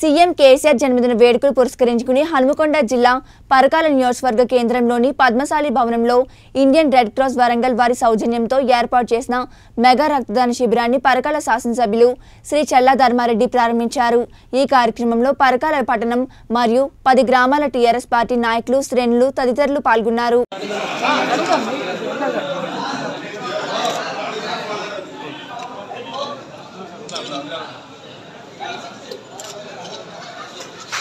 CM KCR జన్మదిన వేడుకలు పురస్కరించుకుని హనుమకొండ జిల్లా పరకాల నియోజకవర్గ కేంద్రంలోని పద్మశాలి భవనంలో ఇండియన్ రెడ్ క్రాస్ వరంగల్ వారి సౌజన్యంతో ఏర్పాటు చేసిన మెగా రక్తదాన శిబిరాన్ని పరకాల శాసనసభ్యులు శ్రీ చల్లా ధర్మారెడ్డి ప్రారంభించారు. ఈ కార్యక్రమంలో పరకాల పట్టణం మరియు పది గ్రామాల టీఆర్ఎస్ పార్టీ నాయకులు శ్రేణులు తదితరులు పాల్గొన్నారు.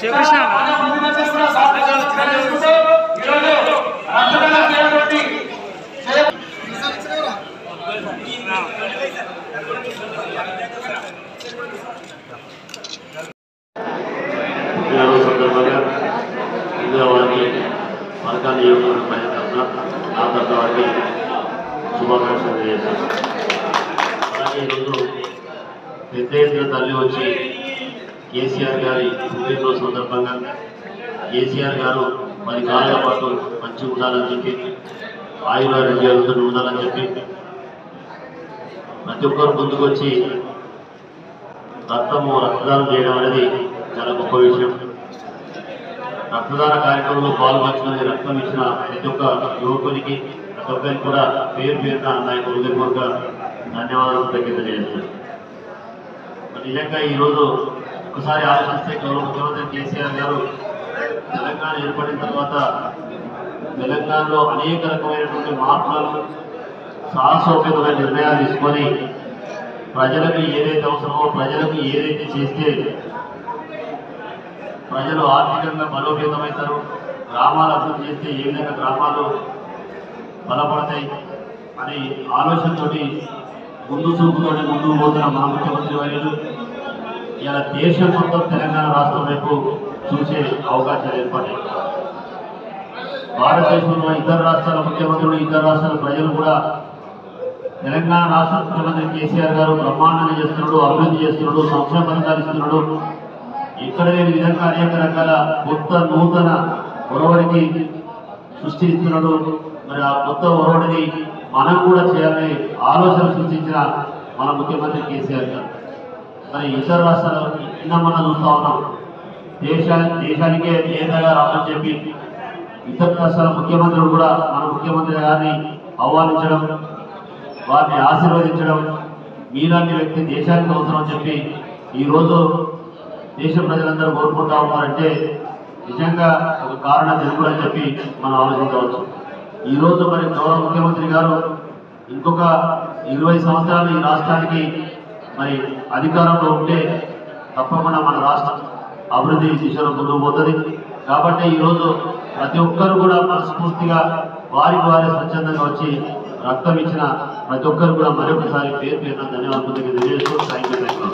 శివకృష్ణ. ఆయన ప్రతినిధులు కూడా నా వారికి శుభాకాంక్షలు తెలియజేస్తాను అలాగే ఈరోజు పెద్ద ఎత్తున తల్లి వచ్చి కేసీఆర్ గారి పుట్టినరోజు సందర్భంగా కేసీఆర్ గారు పది కాలాల పాటు మంచి ఉండాలని చెప్పి ఆయురారోగ్యాలతో ఉండాలని చెప్పి ప్రతి ఒక్కరు ముందుకొచ్చి రక్తము రక్తదానం చేయడం అనేది చాలా గొప్ప విషయం. రక్తదాన కార్యక్రమంలో పాల్పంచుకునే రక్తం ఇచ్చిన ప్రతి ఒక్క యువకునికి ప్రతి ఒక్కరికి కూడా పేరు పేరున నా యొక్క హృదయపూర్వక ధన్యవాదాలు తగ్గిత నిజంగా ఈరోజు ఒకసారి ఆలోచిస్తే గౌరవ ముఖ్యమంత్రి కేసీఆర్ గారు తెలంగాణ ఏర్పడిన తర్వాత తెలంగాణలో అనేక రకమైనటువంటి మార్పులను సాహసోపేతమైన నిర్ణయాలు తీసుకొని ప్రజలకు ఏదైతే అవసరమో ప్రజలకు ఏదైతే చేస్తే ప్రజలు ఆర్థికంగా బలోపేతమవుతారు గ్రామాలు అభివృద్ధి చేస్తే ఏ విధంగా గ్రామాలు బలపడతాయి అనే ఆలోచనతోటి ముందు చూపుతోనే ముందుకు పోతున్న మా ముఖ్యమంత్రి వర్యులు ఇలా దేశం మొత్తం తెలంగాణ రాష్ట్రం వైపు చూసే అవకాశాలు ఏర్పడ్డాయి. భారతదేశంలో ఇతర రాష్ట్రాల ముఖ్యమంత్రులు ఇతర రాష్ట్రాల ప్రజలు కూడా తెలంగాణ రాష్ట్ర ముఖ్యమంత్రి కేసీఆర్ గారు బ్రహ్మాండంగా చేస్తున్నాడు అభివృద్ధి చేస్తున్నాడు సంక్షేమ పథకాలు ఇస్తున్నాడు. ఇక్కడ లేని విధంగా అనేక రకాల కొత్త నూతన ఒరవడికి సృష్టిస్తున్నాడు. మరి ఆ కొత్త ఒరవడిని మనం కూడా చేయాలని ఆలోచన సృష్టించిన మన ముఖ్యమంత్రి కేసీఆర్ గారు. మరి ఇతర రాష్ట్రాలు నిన్న మనం చూస్తూ ఉన్నాం. దేశా దేశానికే నేతగా రామని చెప్పి ఇతర రాష్ట్రాల ముఖ్యమంత్రులు కూడా మన ముఖ్యమంత్రి గారిని ఆహ్వానించడం వారిని ఆశీర్వదించడం మీలాంటి వ్యక్తి దేశానికి అవసరం అని చెప్పి ఈరోజు దేశ ప్రజలందరూ కోరుకుంటా ఉన్నారంటే నిజంగా ఒక కారణం తెలుగు అని చెప్పి మనం ఆలోచించవచ్చు. ఈరోజు మరి గౌరవ ముఖ్యమంత్రి ఇంకొక ఇరవై సంవత్సరాలు ఈ రాష్ట్రానికి మరి అధికారంలో ఉంటే తప్పకుండా మన రాష్ట్రం అభివృద్ధి దిశలో ముందుకు పోతుంది. కాబట్టి ఈరోజు ప్రతి ఒక్కరు కూడా మనస్ఫూర్తిగా వారికి వారే స్వచ్ఛందంగా వచ్చి రక్తం ఇచ్చిన ప్రతి ఒక్కరు కూడా మరొకసారి పేరు పేరున ధన్యవాదాలు. తెలియజేస్తూ థ్యాంక్ యూ థ్యాంక్ యూ